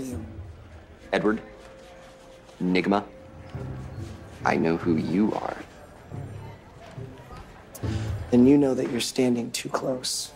you? Edward? Nigma? I know who you are. Then you know that you're standing too close.